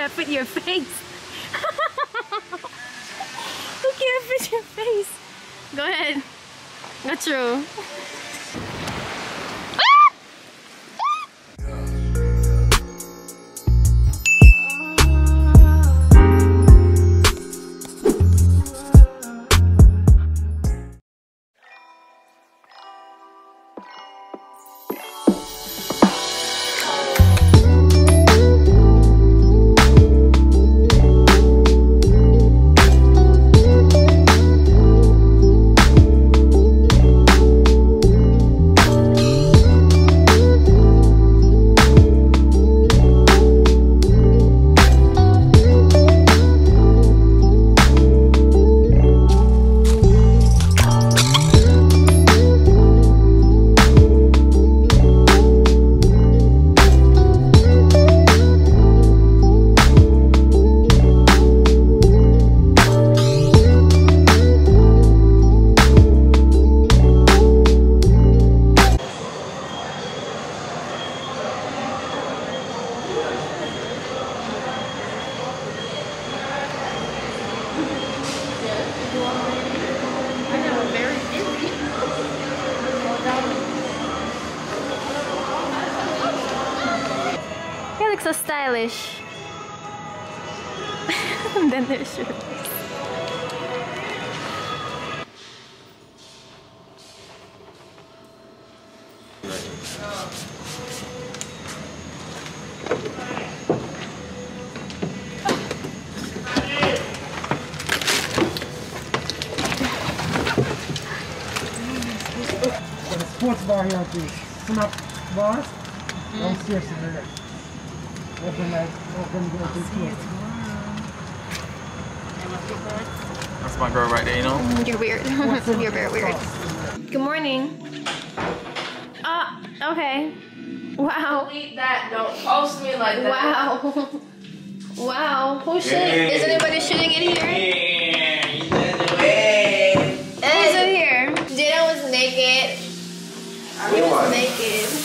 can't fit your face. Who can't fit your face? Go ahead. Go true. You look so stylish. and then there's your Got a sports bar here too. Snap bars. Mm-hmm. Downstairs in there. Open that, open the open close. That's my girl right there, you know? You're weird. You're very weird. Good morning. Ah, okay. Wow. Delete that. Don't post me like that. Wow. Wow. Who's shitting? Is anybody shitting in here? Who's in here? Jada was naked. I was naked.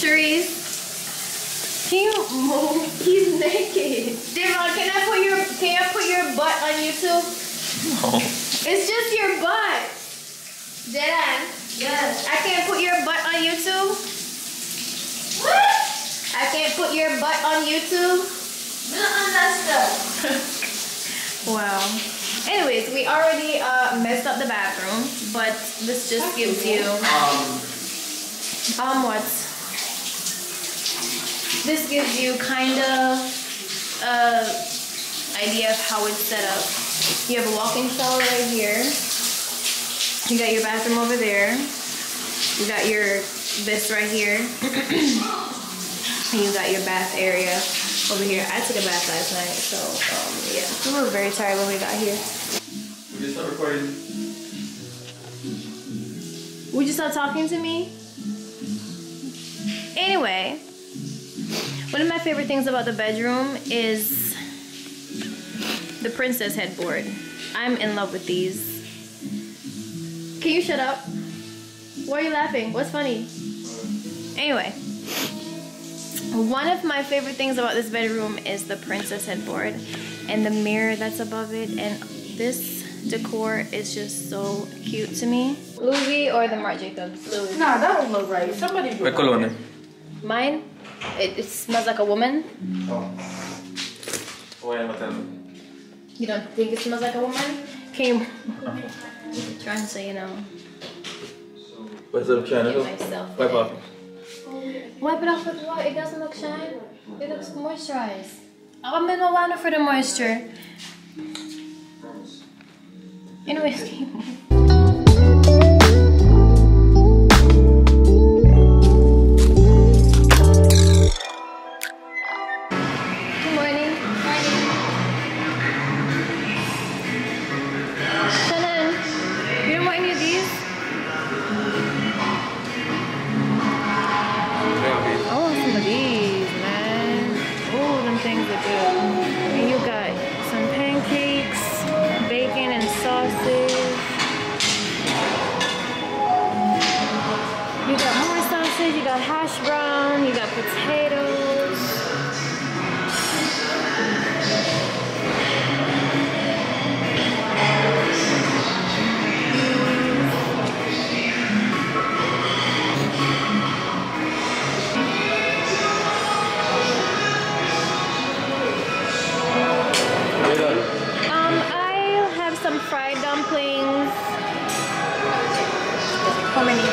Cherise, can you move? He's naked. Devon, can I put your can I put your butt on YouTube? No. It's just your butt. Dead Yes. I can't put your butt on YouTube. What? I can't put your butt on YouTube. We don't understand. Wow. Anyways, we already uh, messed up the bathroom, but this just gives you um what? This gives you kind of uh idea of how it's set up. You have a walk-in shower right here. You got your bathroom over there. You got your this right here. and you got your bath area over here. I took a bath last night, so um, yeah. We were very tired when we got here. We just start recording. Would you stop talking to me? Anyway, one of my favorite things about the bedroom is the princess headboard. I'm in love with these. Can you shut up? Why are you laughing? What's funny? Anyway, one of my favorite things about this bedroom is the princess headboard and the mirror that's above it and this decor is just so cute to me. Louis or the Marc Jacobs? Louis. Nah, that don't look right. Somebody do ¿Qué? Mine? It, it smells like a woman. Voy a matarlo. You don't think it smells like a woman? Can you... Trying to, say you know, What's up, get channel? myself. Wipe off. Wipe it off with what? It doesn't look shine. It looks moisturized. I'm in Milano for the moisture. Anyways, brown, you got potatoes. Um, I'll have some fried dumplings. How many?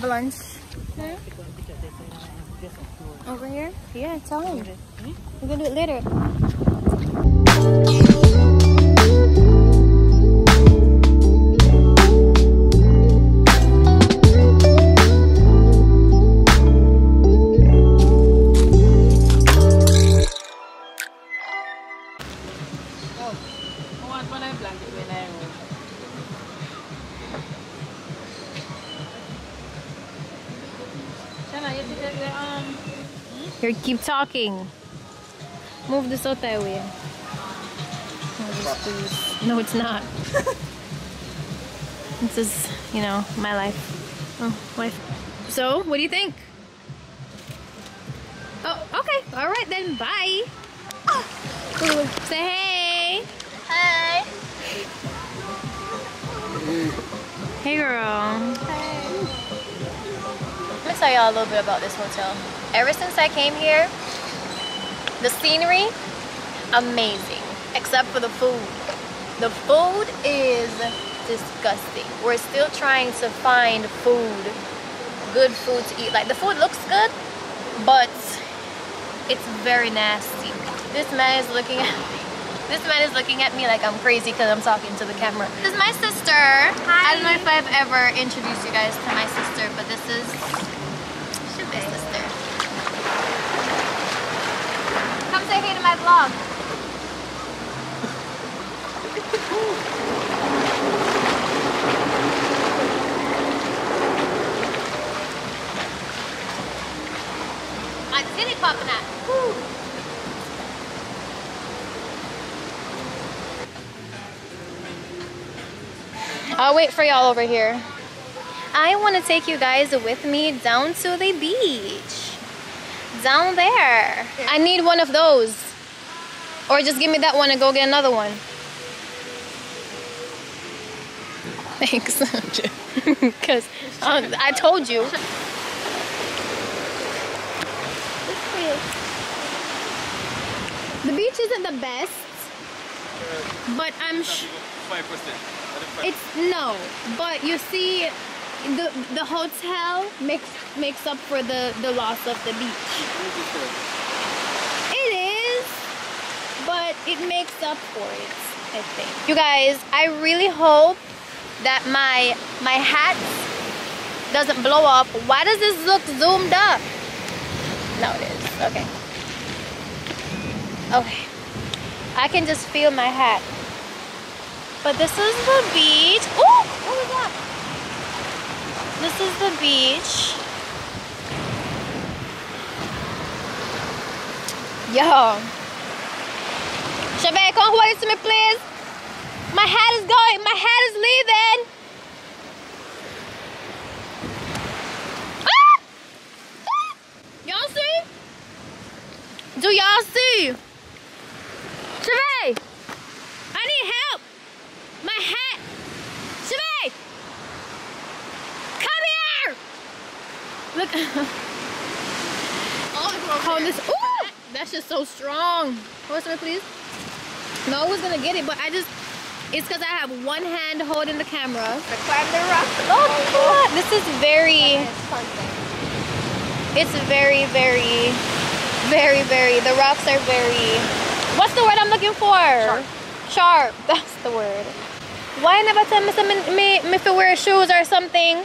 Have lunch. Over here? Yeah, tell him. We're gonna do it later. Here, keep talking. Move this out that way. Move this, please. No, it's not. this is, you know, my life. Oh, wife. So, what do you think? Oh, okay. All right then. Bye. Say hey. Hey. Hey, girl. Let me tell y'all a little bit about this hotel. Ever since I came here, the scenery, amazing. Except for the food. The food is disgusting. We're still trying to find food, good food to eat. Like the food looks good, but it's very nasty. This man is looking at me. This man is looking at me like I'm crazy because I'm talking to the camera. This is my sister. Hi. I don't know if I've ever introduced you guys to my sister, but this is my sister. Come say hey to my vlog. My titty popping. Woo. I'll wait for y'all over here. I want to take you guys with me down to the beach. Down there. I need one of those. Or just give me that one and go get another one. Thanks. Because um, I told you. The beach isn't the best, but I'm sure. It's no. But you see, the the hotel makes makes up for the the loss of the beach. It is, but it makes up for it. I think. You guys, I really hope that my my hat doesn't blow up. Why does this look zoomed up? No, it is. Okay. Okay. I can just feel my hat. But this is the beach. Oh, what was that? This is the beach. Yo. Chevette, come hold it to me, please. My hat is going. My hat is leaving. Ah! Ah! Y'all see? Do y'all see? Chevette, I need help. My hat. Chevette, come here. Look. Oh, this. Ooh, that's just so strong. Hold it, please. No, one's gonna get it, but I just. It's because I have one hand holding the camera. Climb the rock. Oh, God. This is very. It's very, very, very, very. The rocks are very. What's the word I'm looking for? Sharp. Sharp. That's the word. Why never tell me me me to wear shoes or something?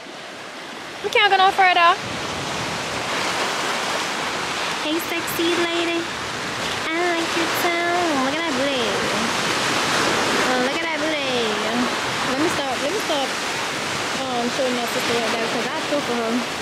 We can't go no further. Hey, sexy lady. I like your tongue. Look at that booty. Oh, look at that booty. Let me stop. Let me stop. Um, showing my sister right there because I feel for her.